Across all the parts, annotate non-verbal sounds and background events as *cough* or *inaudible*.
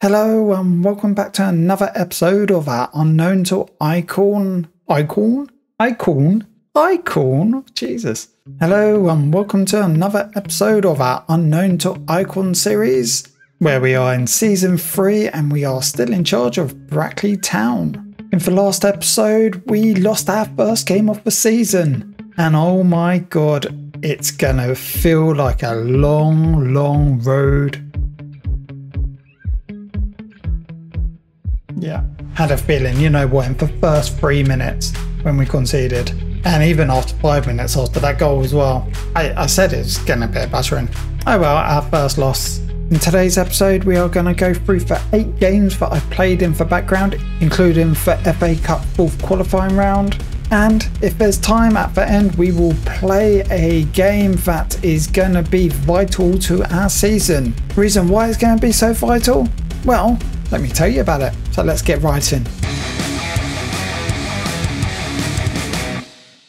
Hello and welcome back to another episode of our Unknown to Icon. Icon? Icon? Icon? Jesus. Hello and welcome to another episode of our Unknown to Icon series, where we are in season 3 and we are still in charge of Brackley Town. In the last episode, we lost our first game of the season, and oh my god, it's gonna feel like a long, long road Yeah. Had a feeling, you know what, in the first three minutes when we conceded, and even after five minutes after that goal as well, I, I said it's going to be a battering. Oh well, our first loss. In today's episode, we are going to go through for eight games that I've played in for background, including for FA Cup fourth qualifying round. And if there's time at the end, we will play a game that is going to be vital to our season. Reason why it's going to be so vital? Well, let me tell you about it. So let's get right in.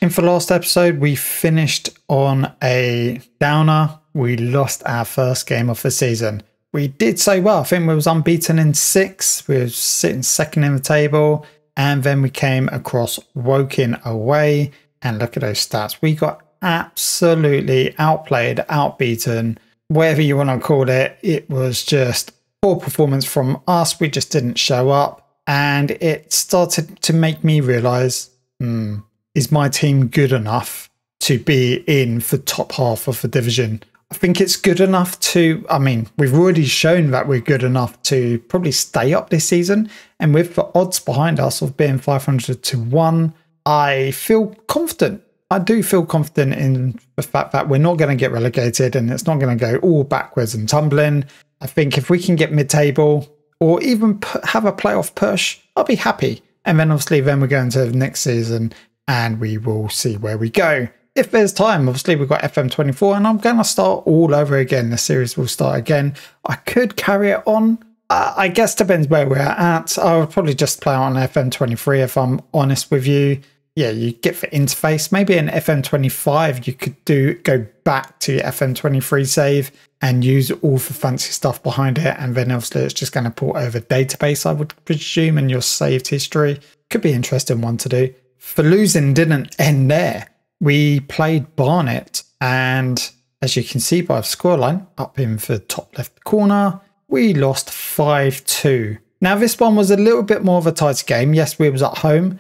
In the last episode, we finished on a downer. We lost our first game of the season. We did so well. I think we was unbeaten in six. We were sitting second in the table. And then we came across Woking away. And look at those stats. We got absolutely outplayed, outbeaten, whatever you want to call it. It was just poor performance from us. We just didn't show up. And it started to make me realize hmm, is my team good enough to be in the top half of the division? I think it's good enough to, I mean, we've already shown that we're good enough to probably stay up this season. And with the odds behind us of being 500 to 1, I feel confident. I do feel confident in the fact that we're not going to get relegated and it's not going to go all backwards and tumbling. I think if we can get mid table or even have a playoff push, I'll be happy. And then obviously, then we're going to next season and we will see where we go. If there's time, obviously, we've got FM24 and I'm going to start all over again. The series will start again. I could carry it on. Uh, I guess depends where we're at. I would probably just play on FM23 if I'm honest with you yeah, you get the interface. Maybe in FM25 you could do go back to FM23 save and use all the fancy stuff behind it, and then obviously it's just going to port over database, I would presume, and your saved history. Could be interesting one to do. For losing didn't end there. We played Barnet, and as you can see by the scoreline up in the top left corner, we lost 5 2. Now, this one was a little bit more of a tight game. Yes, we was at home,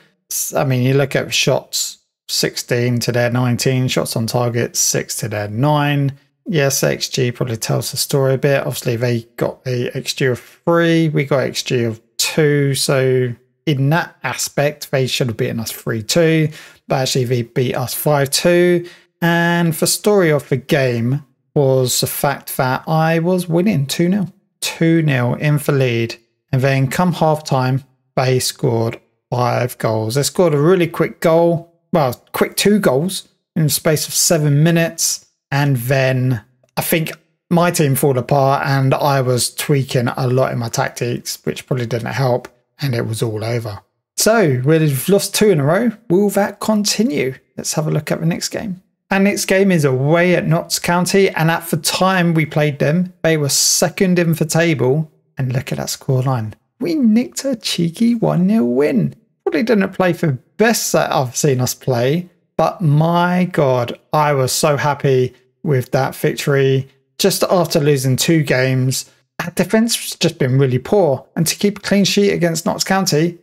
I mean, you look at shots 16 to their 19, shots on target 6 to their 9. Yes, XG probably tells the story a bit. Obviously, they got the XG of 3, we got XG of 2. So, in that aspect, they should have beaten us 3 2, but actually, they beat us 5 2. And the story of the game was the fact that I was winning 2 0. 2 0 in the lead. And then come half time, they scored five goals. They scored a really quick goal, well, quick two goals in the space of seven minutes. And then I think my team fell apart and I was tweaking a lot in my tactics, which probably didn't help. And it was all over. So we've lost two in a row. Will that continue? Let's have a look at the next game. Our next game is away at Notts County, and at the time we played them, they were second in the table. And look at that scoreline. We nicked a cheeky 1 0 win probably didn't play for best that I've seen us play, but my God, I was so happy with that victory. Just after losing two games, our defence has just been really poor. And to keep a clean sheet against Notts County,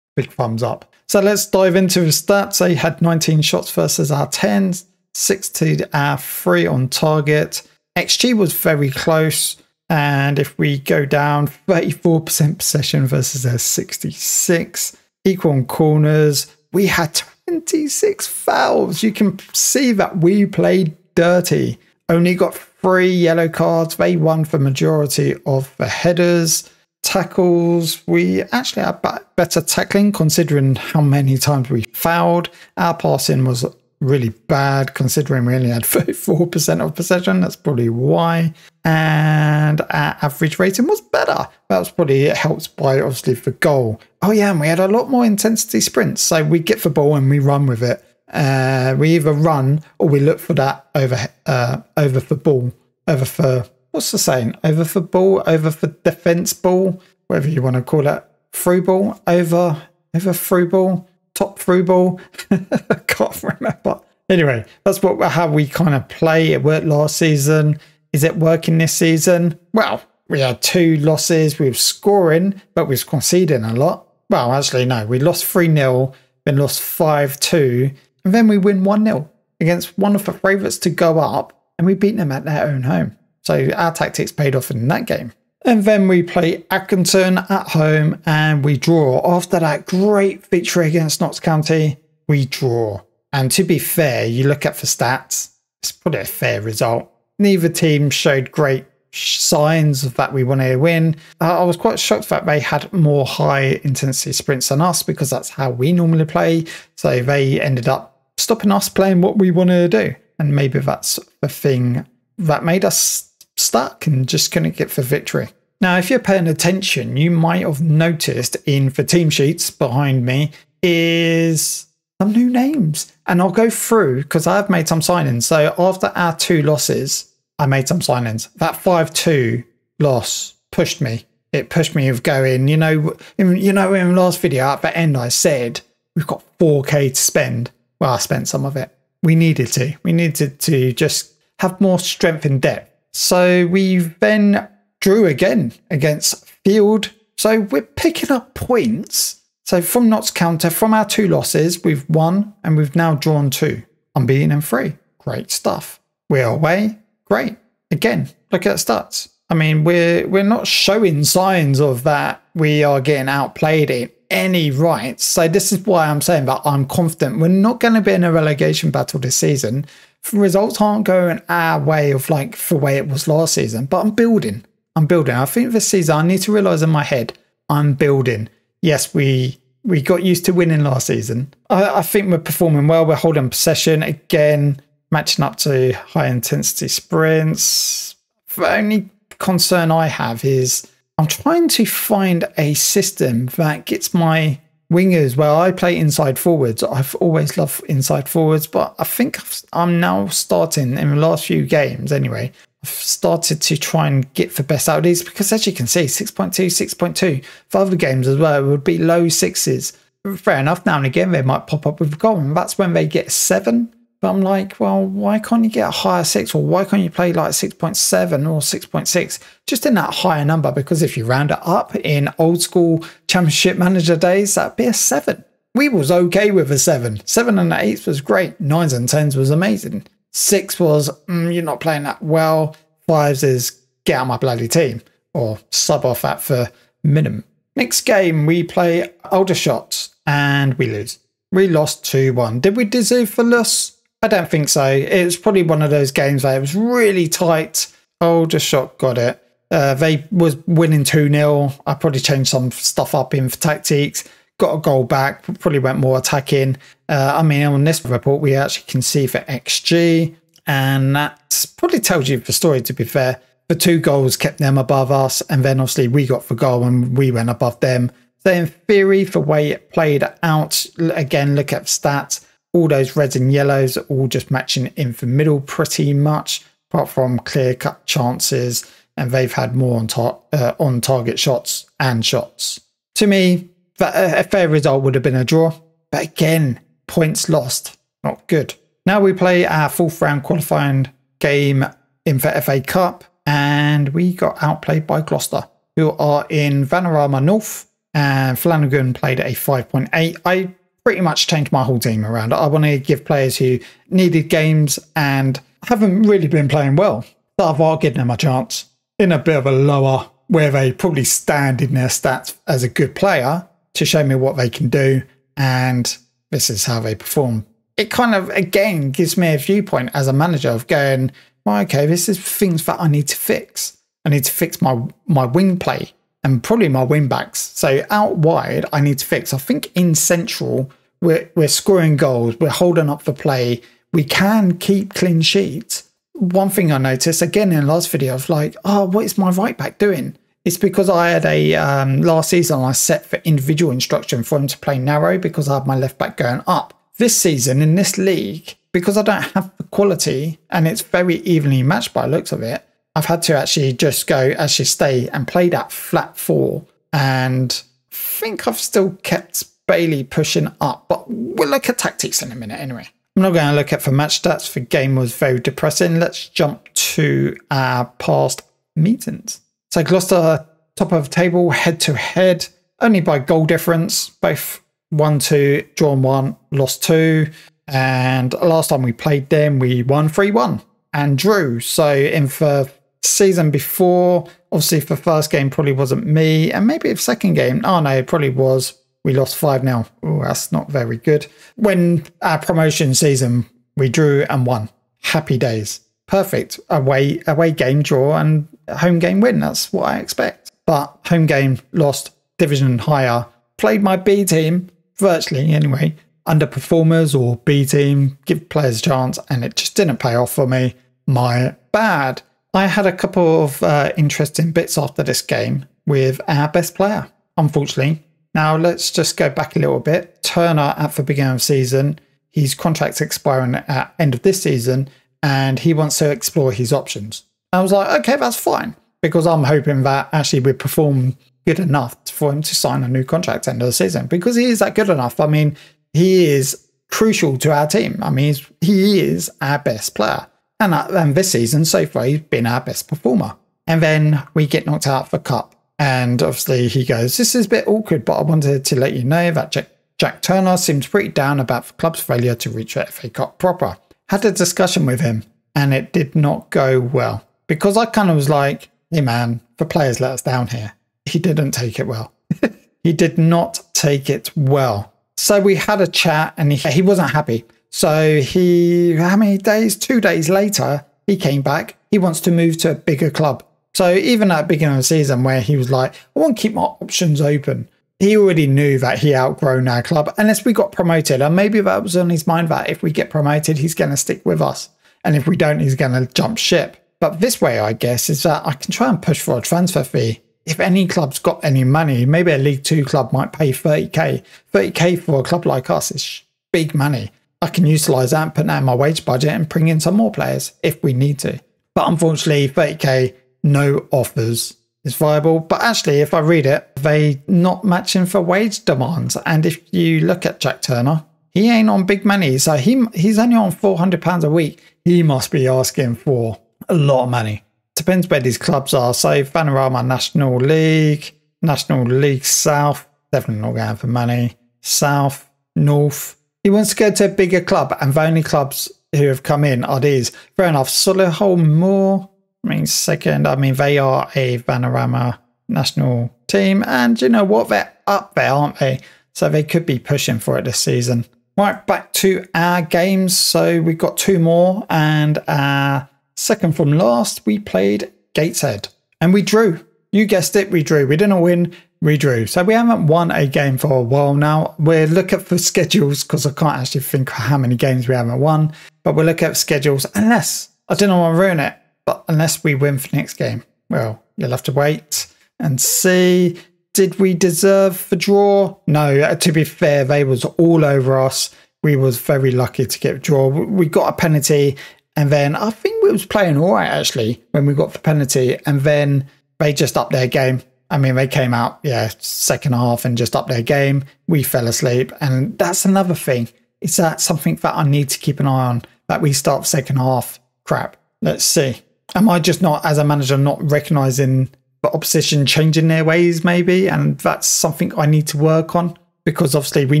big thumbs up. So let's dive into the stats. They had 19 shots versus our 10, 6 to our 3 on target. XG was very close. And if we go down, 34% possession versus their 66 equal corners. We had 26 fouls. You can see that we played dirty. Only got three yellow cards. They won for majority of the headers. Tackles, we actually had better tackling considering how many times we fouled. Our passing was really bad considering we only had 34% of possession. That's probably why. And our average rating was better. That was probably it helped by obviously the goal. Oh, yeah, and we had a lot more intensity sprints. So we get the ball and we run with it. Uh, we either run or we look for that over uh, over the ball, over for what's the saying? Over for ball, over for defense ball, whatever you want to call it. Through ball, over, over through ball, top through ball. *laughs* Can't remember. Anyway, that's what how we kind of play. It worked last season. Is it working this season? Well, we had two losses. We were scoring, but we was conceding a lot. Well, actually, no. We lost 3 0, then lost 5 2, and then we win 1 0 against one of the favourites to go up, and we beat them at their own home. So our tactics paid off in that game. And then we play Accrington at home and we draw. After that great victory against Notts County, we draw. And to be fair, you look at the stats, it's probably a fair result. Neither team showed great signs of that we wanted to win. Uh, I was quite shocked that they had more high intensity sprints than us because that's how we normally play. So they ended up stopping us playing what we wanted to do. And maybe that's the thing that made us stuck and just couldn't get for victory. Now, if you're paying attention, you might have noticed in the team sheets behind me is some new names. And I'll go through because I've made some signings. So after our two losses, I made some signings. That 5 2 loss pushed me. It pushed me of going, you know, you know, in the last video at the end, I said we've got 4K to spend. Well, I spent some of it. We needed to. We needed to just have more strength in depth. So we then drew again against Fylde. So we're picking up points. So from Notts County, from our two losses, we've won and we've now drawn two. Unbeaten and three. Great stuff. We're away. Great. Again, look at stats. I mean, we're we're not showing signs of that we are getting outplayed in any rights. So this is why I'm saying that I'm confident we're not going to be in a relegation battle this season. Results aren't going our way of like the way it was last season, but I'm building. I'm building. I think this season I need to realize in my head I'm building. Yes, we we got used to winning last season. I, I think we're performing well. We're holding possession again, matching up to high intensity sprints. The only concern I have is I'm trying to find a system that gets my wingers. Well, I play inside forwards. I've always loved inside forwards, but I think I'm now starting in the last few games anyway. I've started to try and get the best out of these because, as you can see, 6.2, 6.2 for other games as well would be low sixes. Fair enough, now and again they might pop up with a goal, and that's when they get seven but I'm like, well, why can't you get a higher six or why can't you play like 6.7 or 6.6 just in that higher number? Because if you round it up in old school championship manager days, that'd be a seven. We was okay with a seven. Seven and eights was great. Nines and tens was amazing. Six was, mm, you're not playing that well. Fives is get out my bloody team or sub off that for minimum. Next game, we play Aldershot and we lose. We lost 2 1. Did we deserve the loss? I don't think so. It was probably one of those games where it was really tight. Oh, just shot got it. Uh, they was winning 2 0. I probably changed some stuff up in for tactics. Got a goal back. Probably went more attacking. Uh, I mean, on this report, we actually can see for XG. And that probably tells you the story, to be fair. The two goals kept them above us. And then obviously we got the goal and we went above them. So, in theory, the way it played out, again, look at stats all those reds and yellows are all just matching in the middle pretty much, apart from clear cut chances, and they've had more on, tar- uh, on target shots and shots. To me, that, a fair result would have been a draw, but again, points lost, not good. Now we play our fourth round qualifying game in the FA Cup, and we got outplayed by Gloucester, who are in Vanarama North. And Flanagan played a 5.8. I pretty much changed my whole team around. I want to give players who needed games and haven't really been playing well that I've given them a chance in a bit of a lower where they probably stand in their stats as a good player to show me what they can do. And this is how they perform. It kind of, again, gives me a viewpoint as a manager of going, well, okay, this is things that I need to fix. I need to fix my, my wing play and probably my wing backs. So out wide, I need to fix. I think in central, we're, we're scoring goals, we're holding up the play, we can keep clean sheets. One thing I noticed again in the last video of like, oh, what is my right back doing? It's because I had a um, last season I set for individual instruction for him to play narrow because I had my left back going up. This season in this league, because I don't have the quality and it's very evenly matched by looks of it, I've had to actually just go, actually stay and play that flat four. And I think I've still kept Bailey pushing up, but we'll look at tactics in a minute anyway. I'm not going to look at for match stats. The game was very depressing. Let's jump to our past meetings. So Gloucester, top of table, head to head, only by goal difference. Both 1 2, drawn 1, lost 2. And last time we played them, we won 3 1 and drew. So in the season before, obviously the first game probably wasn't me. And maybe the second game, oh no, it probably was. We lost 5 now. Oh, that's not very good. When our promotion season, we drew and won. Happy days. Perfect. Away away game draw and home game win. That's what I expect. But home game lost division higher. Played my B team, virtually anyway, underperformers or B team, give players a chance, and it just didn't pay off for me. My bad. I had a couple of uh, interesting bits after this game with our best player, unfortunately. Now let's just go back a little bit. Turner at the beginning of season, his contract's expiring at end of this season, and he wants to explore his options. I was like, okay, that's fine, because I'm hoping that actually we perform good enough for him to sign a new contract end of the season because he is that good enough. I mean, he is crucial to our team. I mean, he is our best player. And, uh, and this season, so far, he's been our best performer. And then we get knocked out for Cup. And obviously, he goes, This is a bit awkward, but I wanted to let you know that Jack, Jack Turner seems pretty down about the club's failure to reach FA Cup proper. Had a discussion with him, and it did not go well. Because I kind of was like, Hey man, the players let us down here. He didn't take it well. *laughs* he did not take it well. So we had a chat and he, he wasn't happy. So he, how many days? Two days later, he came back. He wants to move to a bigger club. So even at the beginning of the season where he was like, I want to keep my options open. He already knew that he outgrown our club unless we got promoted. And maybe that was on his mind that if we get promoted, he's going to stick with us. And if we don't, he's going to jump ship. But this way, I guess, is that I can try and push for a transfer fee if any club's got any money, maybe a League Two club might pay 30k. 30k for a club like us is big money. I can utilize that and put that in my wage budget and bring in some more players if we need to. But unfortunately, 30k, no offers is viable. But actually, if I read it, they not matching for wage demands. And if you look at Jack Turner, he ain't on big money. So he he's only on 400 pounds a week. He must be asking for a lot of money depends where these clubs are. So Vanarama National League, National League South, definitely not going for money. South, North. He wants to go to a bigger club, and the only clubs who have come in are these. Fair enough. Solihull Moor, I mean, second. I mean, they are a Vanarama national team, and you know what? They're up there, aren't they? So they could be pushing for it this season. Right, back to our games. So we've got two more, and our Second from last, we played Gateshead and we drew. You guessed it, we drew. We didn't win, we drew. So we haven't won a game for a while now. We're looking *laughs* for schedules because I can't actually think how many games we haven't won. But we'll look at schedules unless, I don't want to ruin it, but unless we win for next game. Well, you'll have to wait and see. Did we deserve the draw? No, uh, to be fair, they was all over us. We was very lucky to get a draw. We got a penalty and then I think we was playing all right actually when we got the penalty. And then they just upped their game. I mean, they came out, yeah, second half and just upped their game. We fell asleep. And that's another thing. Is that something that I need to keep an eye on? That we start second half crap. Let's see. Am I just not, as a manager, not recognizing the opposition changing their ways, maybe? And that's something I need to work on because obviously we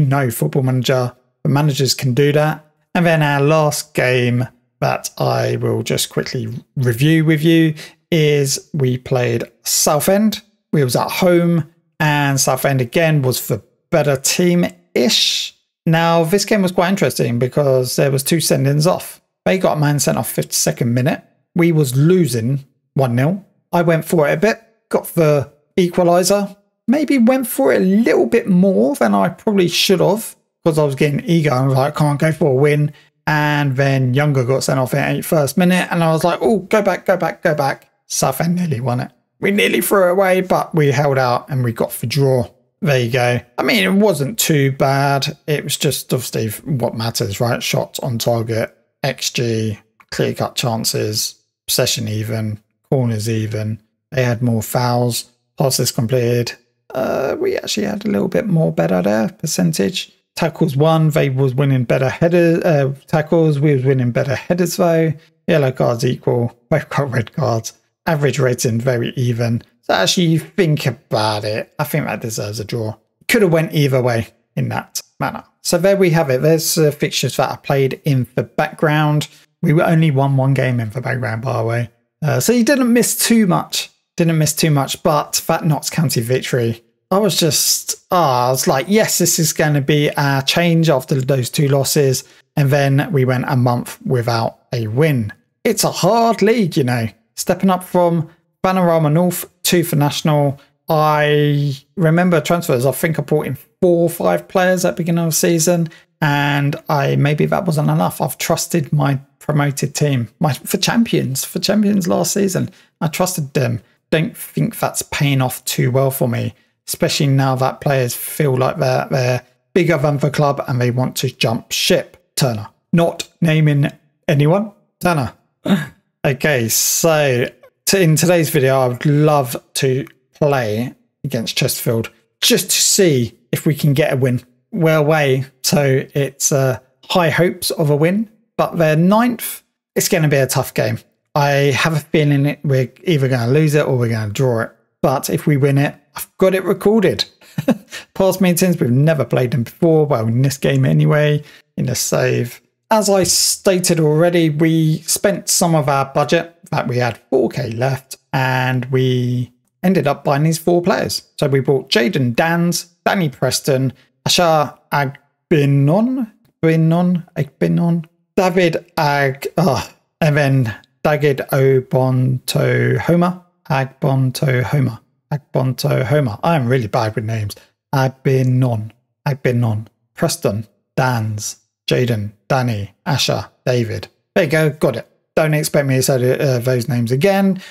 know football manager, the managers can do that. And then our last game that I will just quickly review with you is we played Southend. We was at home, and Southend again was the better team ish. Now this game was quite interesting because there was two send-ins off. They got a man sent off 52nd minute. We was losing 1-0. I went for it a bit, got the equaliser. Maybe went for it a little bit more than I probably should have because I was getting eager. I was like, can't go for a win. And then Younger got sent off in the first minute. And I was like, oh, go back, go back, go back. Southend nearly won it. We nearly threw it away, but we held out and we got the draw. There you go. I mean, it wasn't too bad. It was just obviously what matters, right? Shots on target, XG, clear cut chances, possession even, corners even. They had more fouls, passes completed. Uh, we actually had a little bit more better there percentage. Tackles won, they was winning better headers. Uh, tackles, we was winning better headers though. Yellow cards equal, *laughs* both got red cards. Average rating very even. So actually, you think about it, I think that deserves a draw. Could have went either way in that manner. So there we have it. There's uh, fixtures that I played in for background. We were only won one game in for background, by the way. Uh, so you didn't miss too much. Didn't miss too much, but that Notts County victory, I was just, oh, I was like, yes, this is going to be a change after those two losses. And then we went a month without a win. It's a hard league, you know. Stepping up from Vanarama North to for National. I remember transfers. I think I brought in four or five players at the beginning of the season, and I maybe that wasn't enough. I've trusted my promoted team, my for champions, for champions last season. I trusted them. Don't think that's paying off too well for me, especially now that players feel like they're they're bigger than the club and they want to jump ship. Turner, not naming anyone. Turner. *laughs* okay, so in today's video, I would love to play against Chesterfield just to see if we can get a win. We're away, so it's uh, high hopes of a win, but they're ninth. It's going to be a tough game. I have a feeling we're either going to lose it or we're going to draw it. But if we win it, I've got it recorded. *laughs* Past meetings, we've never played them before. Well, in this game anyway, in the save. As I stated already, we spent some of our budget that we had 4k left and we ended up buying these four players. So we bought Jayden Danns, Danny Preston, Ashar Agbinon, Agbinon, Agbinon, David Ag, oh, and then David Obonto Homer, Agbonto Homer, Agbonto Homer. I am really bad with names. Agbinon, Agbinon, Preston, Danns, Jayden, Danny, Asha, David. There you go, got it. Don't expect me to say uh, those names again.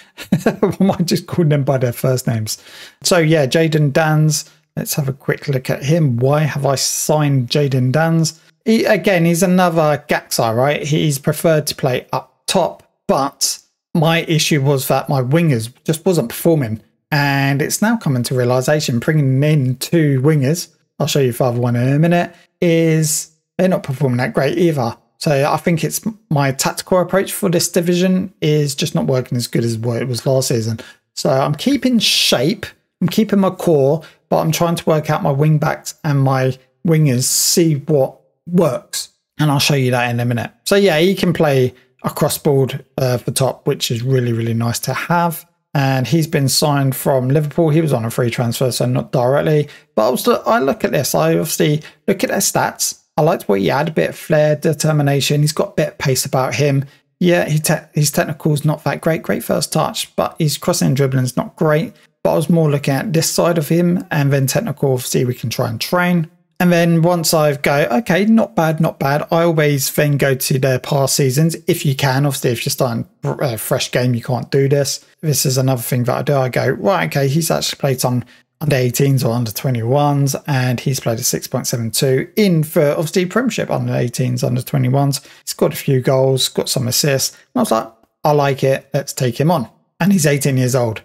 I might just call them by their first names. So yeah, Jayden Danns. Let's have a quick look at him. Why have I signed Jayden Danns? He, again, he's another Gaxa, right? He's preferred to play up top, but my issue was that my wingers just wasn't performing. And it's now coming to realization, bringing in two wingers, I'll show you the other one in a minute, is they're not performing that great either. So I think it's my tactical approach for this division is just not working as good as what it was last season. So I'm keeping shape, I'm keeping my core, but I'm trying to work out my wing backs and my wingers, see what works. And I'll show you that in a minute. So yeah, he can play across board uh, for top, which is really, really nice to have. And he's been signed from Liverpool. He was on a free transfer, so not directly. But also, I look at this. I obviously look at their stats I liked what he had, a bit of flair, determination. He's got a bit of pace about him. Yeah, he te- his technical's not that great. Great first touch, but his crossing and dribbling's not great. But I was more looking at this side of him, and then technical. Obviously, we can try and train. And then once I go, okay, not bad, not bad. I always then go to their past seasons if you can. Obviously, if you're starting a uh, fresh game, you can't do this. This is another thing that I do. I go, right, okay, he's actually played some under 18s or under 21s, and he's played a 6.72 in for obviously Premiership under 18s, under 21s. He's got a few goals, got some assists. And I was like, I like it, let's take him on. And he's 18 years old.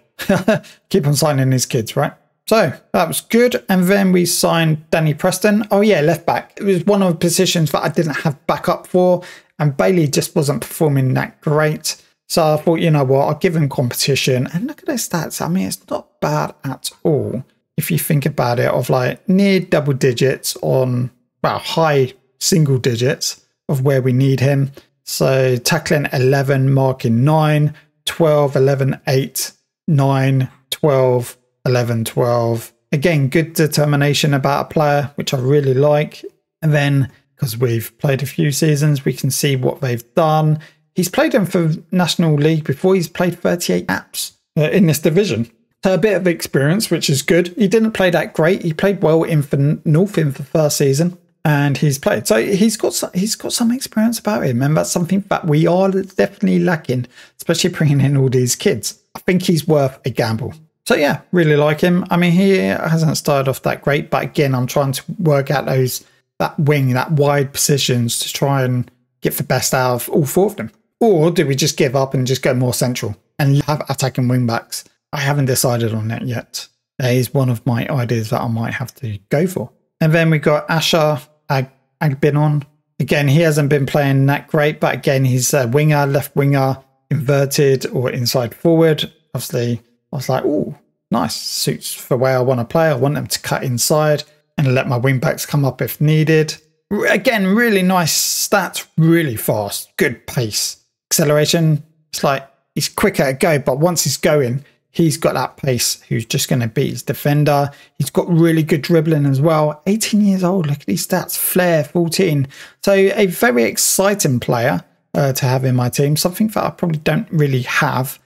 *laughs* Keep on signing his kids, right? So that was good. And then we signed Danny Preston. Oh, yeah, left back. It was one of the positions that I didn't have backup for, and Bailey just wasn't performing that great. So I thought, you know what, I'll give him competition. And look at their stats. I mean, it's not bad at all. If you think about it, of like near double digits on, well, high single digits of where we need him. So tackling 11, marking 9, 12, 11, 8, 9, 12, 11, 12. Again, good determination about a player, which I really like. And then, because we've played a few seasons, we can see what they've done. He's played him for National League before. He's played 38 apps uh, in this division. So a bit of experience, which is good. He didn't play that great. He played well in for North in the first season, and he's played. So he's got some, he's got some experience about him, and that's something that we are definitely lacking, especially bringing in all these kids. I think he's worth a gamble. So yeah, really like him. I mean, he hasn't started off that great, but again, I'm trying to work out those that wing, that wide positions to try and get the best out of all four of them. Or do we just give up and just go more central and have attacking wing backs. I haven't decided on that yet. That is one of my ideas that I might have to go for. And then we've got Asher Ag- Agbenon. Again, he hasn't been playing that great, but again, he's a winger, left winger, inverted or inside forward. Obviously, I was like, oh, nice. Suits for where I want to play. I want them to cut inside and let my wing backs come up if needed. Again, really nice stats, really fast, good pace. Acceleration, it's like he's quicker to go, but once he's going, he's got that pace who's just going to beat his defender. He's got really good dribbling as well. 18 years old, look at these stats. Flair, 14. So a very exciting player uh, to have in my team, something that I probably don't really have.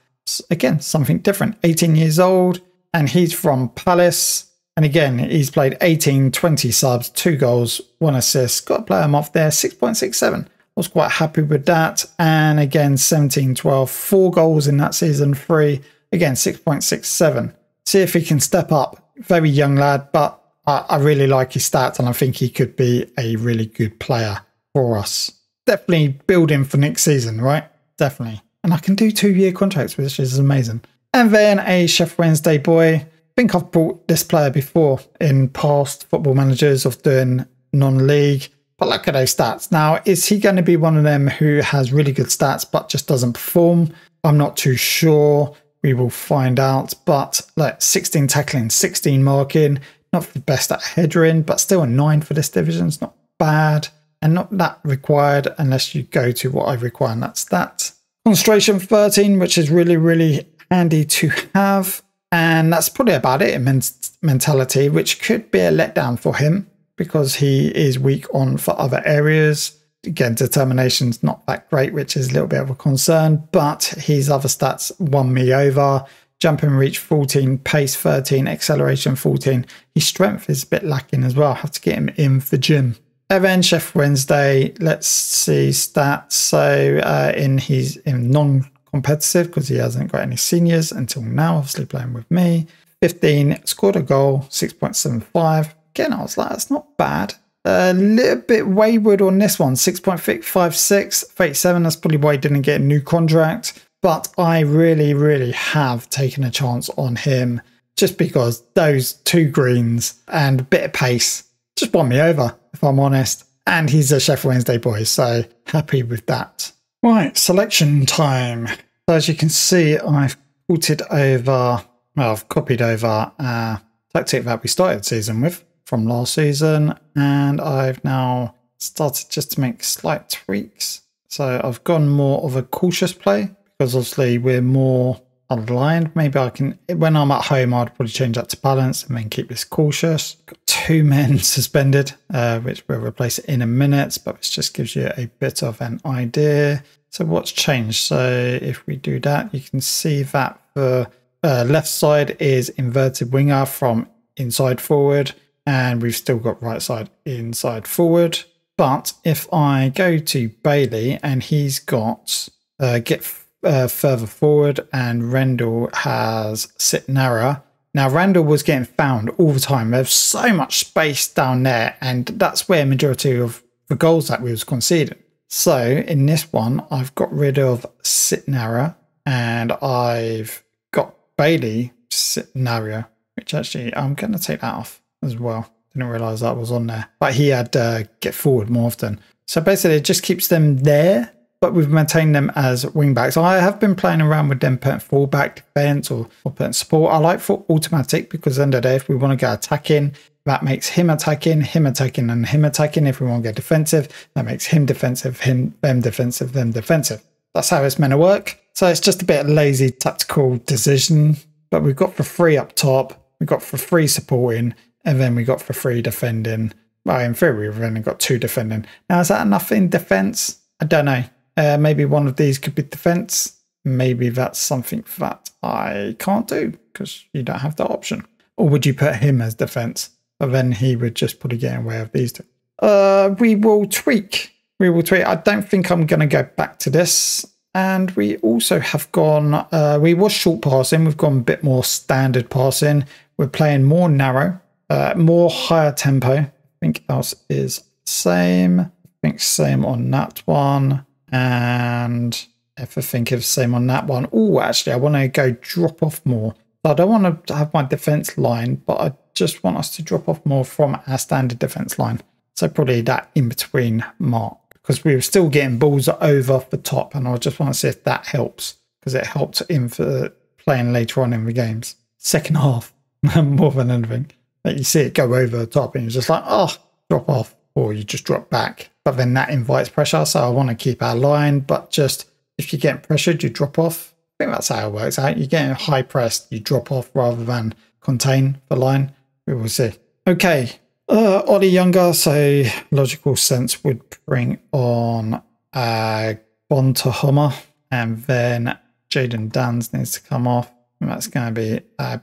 Again, something different. 18 years old, and he's from Palace. And again, he's played 18, 20 subs, two goals, one assist. Got to play him off there, 6.67. Was quite happy with that. And again, 17, 12, four goals in that season, three. Again, 6.67. See if he can step up. Very young lad, but I, I really like his stats and I think he could be a really good player for us. Definitely building for next season, right? Definitely. And I can do two year contracts, which is amazing. And then a Sheff Wednesday boy think I've brought this player before in past football managers of doing non-league. But look at those stats. Now, is he going to be one of them who has really good stats but just doesn't perform? I'm not too sure. We will find out. But like 16 tackling, 16 marking, not the best at headering, but still a nine for this division. It's not bad and not that required unless you go to what I require, and that's that. Concentration 13, which is really, really handy to have. And that's probably about it in men- mentality, which could be a letdown for him because he is weak on for other areas. Again, determination's not that great, which is a little bit of a concern, but his other stats won me over. Jumping reach 14, pace 13, acceleration 14. His strength is a bit lacking as well. Have to get him in for gym. Evan Sheff Wednesday, let's see stats. So uh, in his in non competitive because he hasn't got any seniors until now, obviously playing with me. 15, scored a goal, 6.75. Again, I was like, that's not bad. A little bit wayward on this one, 6.56, 37. That's probably why he didn't get a new contract. But I really, really have taken a chance on him just because those two greens and a bit of pace just won me over, if I'm honest. And he's a Sheffield Wednesday boy, so happy with that. Right, selection time. So as you can see, I've ported over, well, I've copied over a tactic that we started season with from last season, and I've now started just to make slight tweaks. So I've gone more of a cautious play because obviously we're more aligned. Maybe I can, when I'm at home, I'd probably change that to balance and then keep this cautious. Got two *laughs* men suspended, uh, which we'll replace in a minute, but this just gives you a bit of an idea. So what's changed? So if we do that, you can see that the uh, left side is inverted winger from inside forward, and we've still got right side inside forward. But if I go to Bailey and he's got uh, get uh, further forward, and Rendell has sit narrower. Now Randall was getting found all the time. There's so much space down there, and that's where majority of the goals that we was conceding. So in this one, I've got rid of sit Sitnara and I've got Bailey sit Sitnara, which actually I'm going to take that off as well. Didn't realize that was on there, but he had uh, get forward more often. So basically, it just keeps them there, but we've maintained them as wing backs. I have been playing around with them putting fullback defense or, or putting support. I like for automatic because end of the day, if we want to go attacking, that makes him attacking, him attacking, and him attacking. If we want to get defensive, that makes him defensive, him, them defensive, them defensive. That's how it's meant to work. So it's just a bit lazy tactical decision, but we've got for free up top, we've got for free supporting, and then we got for free defending. Well, in theory, we've only got two defending. Now, is that enough in defense? I don't know. Uh, maybe one of these could be defense. Maybe that's something that I can't do because you don't have that option. Or would you put him as defense? but then he would just put get in way of these two. Uh, we will tweak. We will tweak. I don't think I'm going to go back to this. And we also have gone, uh, we was short passing. We've gone a bit more standard passing. We're playing more narrow, uh, more higher tempo. I think else is same. I think same on that one. And if I think of same on that one. Oh, actually, I want to go drop off more. I don't want to have my defense line, but I just want us to drop off more from our standard defense line. So probably that in between mark because we were still getting balls over the top, and I just want to see if that helps because it helped in for playing later on in the games. Second half, *laughs* more than anything, that you see it go over the top, and you're just like, oh, drop off, or you just drop back. But then that invites pressure, so I want to keep our line, but just if you're getting pressured, you drop off. I think that's how it works out. You're getting high pressed, you drop off rather than contain the line. We will see. Okay, uh, Ollie Younger, so logical sense would bring on uh, Bond to Hummer, and then Jayden Danns needs to come off. And that's going to be uh,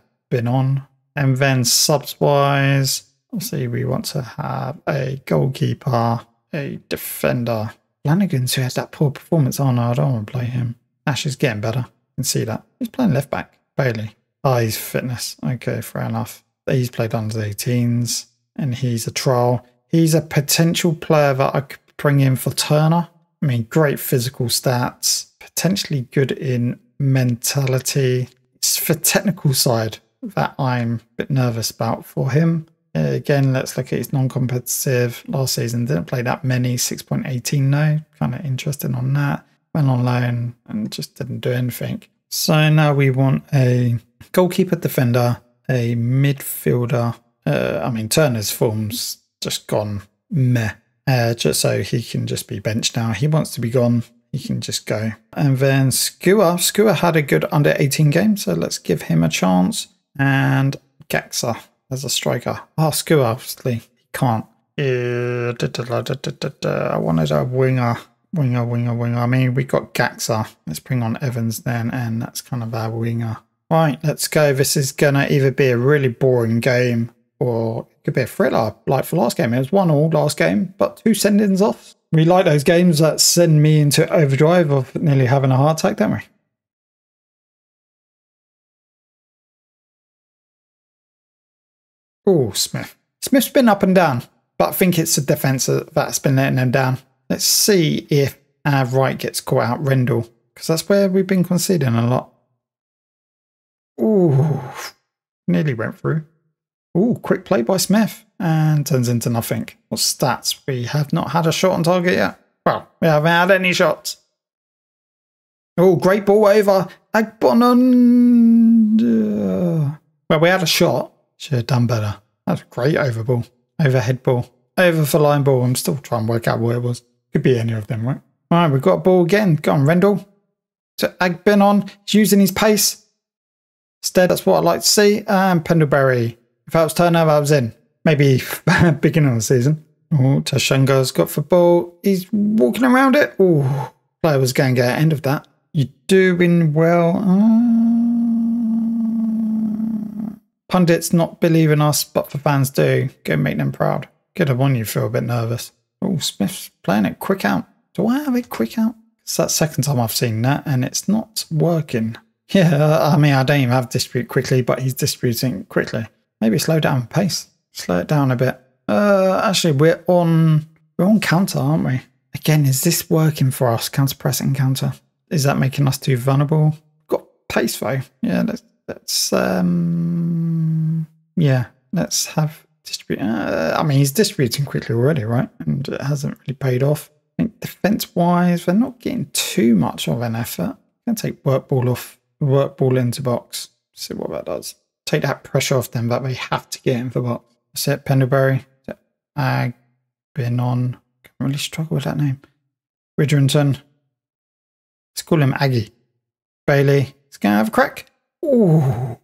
on. And then subs wise, obviously we want to have a goalkeeper, a defender. Flanagan's who has that poor performance. Oh no, I don't want to play him. Ash is getting better. I can see that. He's playing left back. Bailey. Oh, he's fitness. Okay, fair enough. He's played under 18s and he's a trial. He's a potential player that I could bring in for Turner. I mean, great physical stats, potentially good in mentality. It's the technical side that I'm a bit nervous about for him. Again, let's look at his non-competitive. Last season didn't play that many, 6.18 no. Kind of interested on that. Went on loan and just didn't do anything. So now we want a goalkeeper defender, a midfielder, uh, I mean, Turner's form's just gone meh. Uh, just so he can just be benched now. He wants to be gone. He can just go. And then Skua. Skua had a good under 18 game, so let's give him a chance. And Gaxa as a striker. Oh, Skua, obviously, he can't. Uh, da, da, da, I wanted a winger. Winger, winger, winger. I mean, we got Gaxa. Let's bring on Evans then, and that's kind of our winger. Right, let's go. This is going to either be a really boring game or it could be a thriller like for last game. It was one all last game, but two send-ins off. We like those games that send me into overdrive of nearly having a heart attack, don't we? Oh, Smith. Smith's been up and down, but I think it's the defence that's been letting them down. Let's see if our right gets caught out Rendell, because that's where we've been conceding a lot. Ooh, nearly went through. Ooh, quick play by Smith and turns into nothing. What stats? We have not had a shot on target yet. Well, we haven't had any shots. Oh, great ball over Agbonon. Well, we had a shot. Should have done better. That's great over ball. Overhead ball. Over for line ball. I'm still trying to work out what it was. Could be any of them, right? All right, we've got a ball again. Go on, Rendell. So Agbenon. He's using his pace. Instead, that's what I'd like to see. And Pendlebury if I was Turner, I was in. Maybe *laughs* beginning of the season. Oh, Tashanga's got for ball. He's walking around it. Oh, player was going to get end of that. You're doing well. Uh, pundits not believing us, but the fans do. Go make them proud. Get up on you feel a bit nervous. Oh, Smith's playing it quick out. Do I have it quick out? It's that second time I've seen that and it's not working. *laughs* Yeah, I mean, I don't even have distribute quickly, but he's distributing quickly. Maybe slow down pace. Slow it down a bit. Uh, actually, we're on we're on counter, aren't we? Again, is this working for us? Counter pressing counter. Is that making us too vulnerable? Got pace though. Yeah, let's let's um yeah, let's have distribute. Uh, I mean, he's distributing quickly already, right? And it hasn't really paid off. I think defense wise, they're not getting too much of an effort. Gonna take work ball off, work ball into box. See what that does take that pressure off them that they have to get in the box. It, Pendlebury. Ag been on. Can't really struggle with that name. Widrington. Let's call him Aggie. Bailey. He's gonna have a crack. Ooh,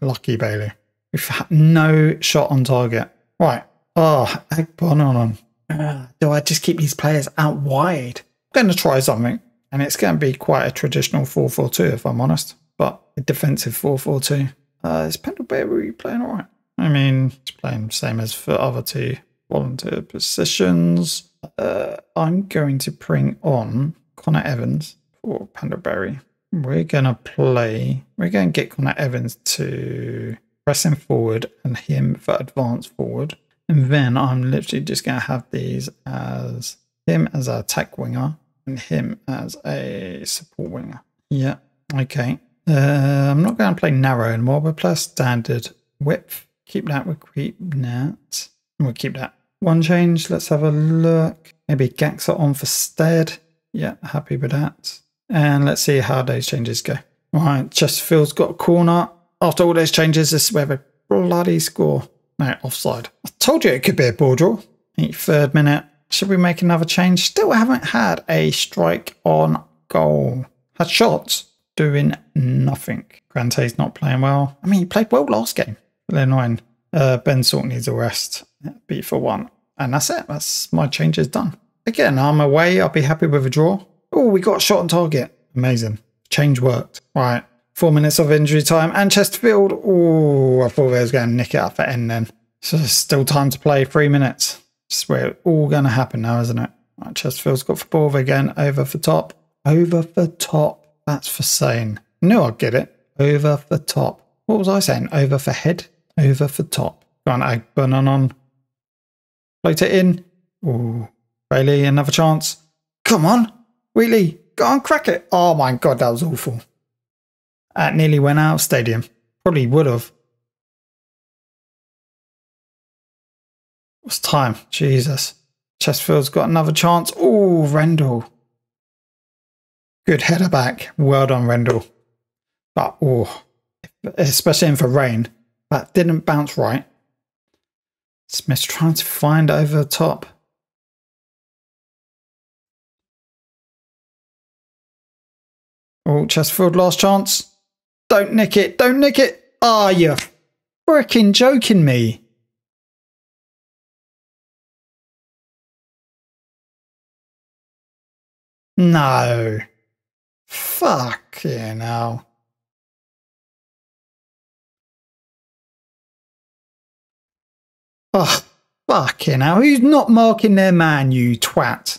lucky Bailey. We've had no shot on target. Right. Oh, Agbonon. Uh, do I just keep these players out wide? I'm going to try something, and it's going to be quite a traditional 4 4 2, if I'm honest, but a defensive 4 4 2. Uh, is Pendlebury playing all right? I mean, it's playing same as for other two volunteer positions. Uh, I'm going to bring on Connor Evans for Pendlebury. We're going to play, we're going to get Connor Evans to press him forward and him for advance forward. And then I'm literally just going to have these as him as our attack winger and him as a support winger. Yeah, okay. Uh, I'm not going to play narrow anymore. We'll play standard width. Keep that. We'll keep that. We'll keep that. One change. Let's have a look. Maybe Gaxa on for Stead. Yeah, happy with that. And let's see how those changes go. Right, Chesterfield's got a corner. After all those changes, this is where they bloody score. No, offside. I told you it could be a ball draw. 83rd minute. Should we make another change? Still haven't had a strike on goal. Had shots, doing nothing. Grante's not playing well. I mean, he played well last game. Really annoying. Uh, ben Salt needs a rest. Beat for one. And that's it. That's my changes done. Again, I'm away. I'll be happy with a draw. Oh, we got a shot on target. Amazing. Change worked. Right. Four minutes of injury time. And Chesterfield. Oh, I thought they was going to nick it up at end then. So still time to play. Three minutes. Just where it's all going to happen now, isn't it? Right, Chesterfield's got for ball again. Over for top. Over for top. That's for saying. No, I'll get it. Over for top. What was I saying? Over for head. Over for top. Go on, Agburn on. Float it in. Ooh. Bailey, another chance. Come on. Wheatley, go on, crack it. Oh my god, that was awful. That nearly went out of stadium. Probably would have. What's time? Jesus. Chesterfield's got another chance. Oh, Rendell. Good header back. Well done, Rendell. But, oh, especially in for rain, that didn't bounce right. Smith's trying to find over the top. Oh, Chesterfield, last chance. Don't nick it. Don't nick it. Are oh, you freaking joking me? No. Fuck you know. Oh, fucking hell. Who's not marking their man, you twat?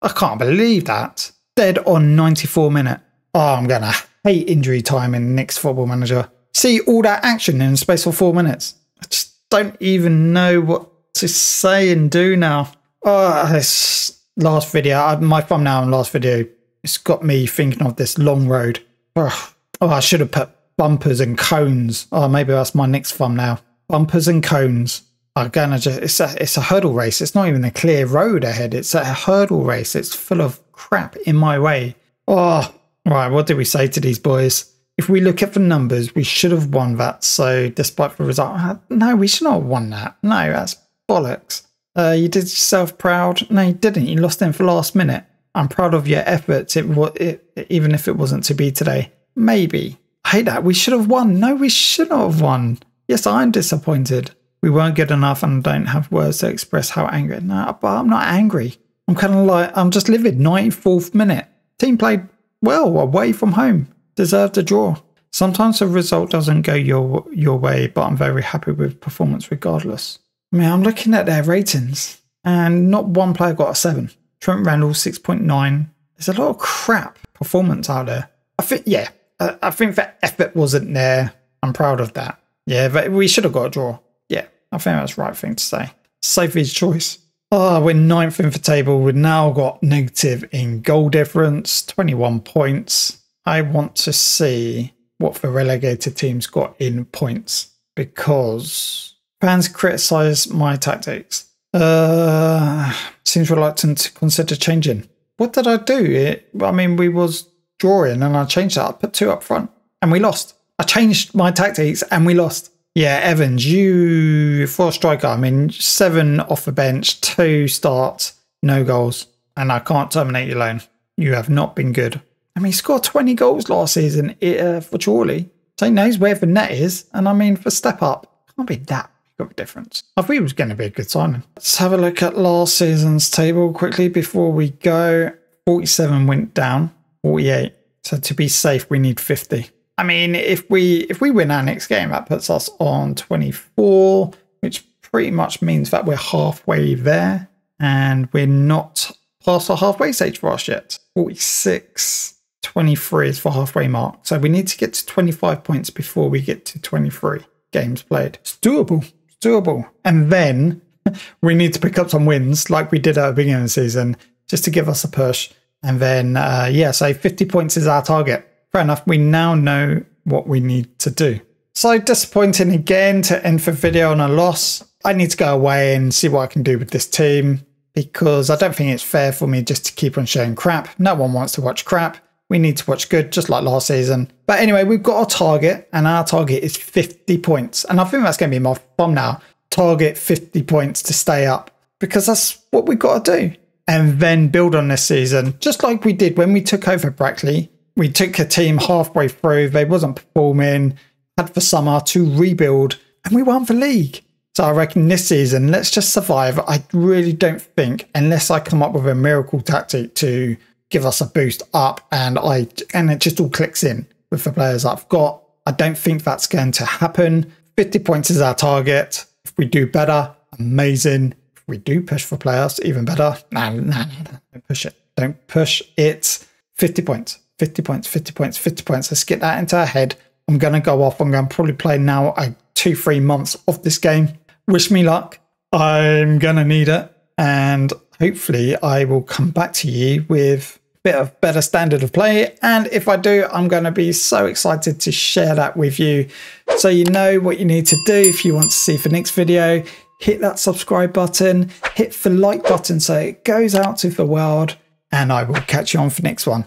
I can't believe that. Dead on 94 minute. Oh, I'm going to hate injury time in next football manager. See all that action in the space of four minutes. I just don't even know what to say and do now. Oh, this last video, uh, my thumbnail and last video, it's got me thinking of this long road. Oh, oh, I should have put bumpers and cones. Oh, maybe that's my next thumbnail. Bumpers and cones are gonna just, it's a, it's a hurdle race. It's not even a clear road ahead. It's a hurdle race. It's full of crap in my way. Oh, right. What do we say to these boys? If we look at the numbers, we should have won that. So, despite the result, uh, no, we should not have won that. No, that's bollocks. Uh, you did yourself proud. No, you didn't. You lost in for last minute. I'm proud of your efforts. It, it even if it wasn't to be today. Maybe. I hate that. We should have won. No, we should not have won. Yes, I'm disappointed. We weren't good enough and don't have words to express how angry. No, but I'm not angry. I'm kind of like, I'm just livid. 94th minute. Team played well away from home. Deserved a draw. Sometimes the result doesn't go your your way, but I'm very happy with performance regardless. I mean, I'm looking at their ratings, and not one player got a seven. Trent Randall 6.9. There's a lot of crap performance out there. I think, yeah, I think that effort wasn't there. I'm proud of that. Yeah, but we should have got a draw. Yeah, I think that's the right thing to say. Sophie's choice. Oh, we're ninth in the table. We've now got negative in goal difference, 21 points. I want to see what the relegated teams got in points because fans criticise my tactics. Uh, seems reluctant to consider changing. What did I do? It, I mean, we was drawing and I changed that. I put two up front and we lost. I changed my tactics and we lost. Yeah, Evans, you for a striker. I mean, seven off the bench, two starts, no goals, and I can't terminate your loan. You have not been good. I mean, he scored 20 goals last season uh, for Chorley. So he knows where the net is. And I mean, for step up, can't be that big of a difference. I thought it was going to be a good signing. Let's have a look at last season's table quickly before we go. 47 went down, 48. So to be safe, we need 50. I mean, if we if we win our next game, that puts us on 24, which pretty much means that we're halfway there, and we're not past our halfway stage for us yet. 46, 23 is the halfway mark, so we need to get to 25 points before we get to 23 games played. It's doable. It's doable, and then *laughs* we need to pick up some wins like we did at the beginning of the season just to give us a push. And then, uh, yeah, so 50 points is our target. Fair enough. We now know what we need to do. So disappointing again to end the video on a loss. I need to go away and see what I can do with this team because I don't think it's fair for me just to keep on showing crap. No one wants to watch crap. We need to watch good, just like last season. But anyway, we've got a target, and our target is 50 points. And I think that's going to be my thumbnail. Target 50 points to stay up because that's what we've got to do. And then build on this season, just like we did when we took over Brackley. We took a team halfway through, they wasn't performing, had the summer to rebuild, and we won the league. So I reckon this season, let's just survive. I really don't think, unless I come up with a miracle tactic to give us a boost up and I and it just all clicks in with the players I've got. I don't think that's going to happen. 50 points is our target. If we do better, amazing. If we do push for playoffs, even better. Nah, nah, nah, nah. Don't push it. Don't push it. 50 points, 50 points, 50 points, 50 points. Let's get that into our head. I'm going to go off. I'm going to probably play now a two, three months of this game. Wish me luck. I'm going to need it. And hopefully I will come back to you with a bit of better standard of play. And if I do, I'm going to be so excited to share that with you. So you know what you need to do if you want to see the next video. Hit that subscribe button, hit the like button so it goes out to the world, and I will catch you on for next one.